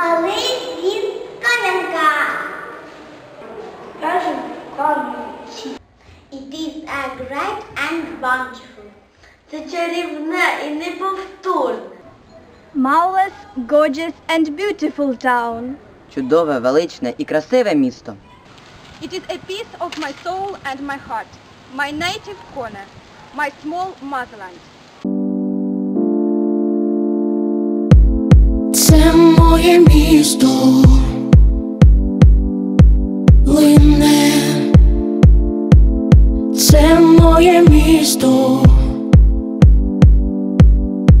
але він кам'янка. Кажемо кам'янці. It is a great and bountiful. Це чарівне і неповторне. Marvelous, gorgeous and beautiful town. Чудове, величне і красиве місто. It is a piece of my soul and my heart, my native corner, my small motherland. моє місто лине, це моє місто,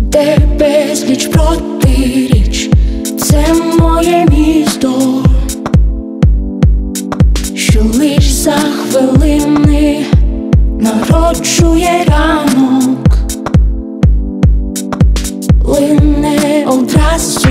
де безліч протиріч, це моє місто, що лиш за хвилини народжує ранок, лине одразу.